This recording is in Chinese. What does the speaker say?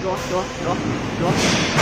给我给我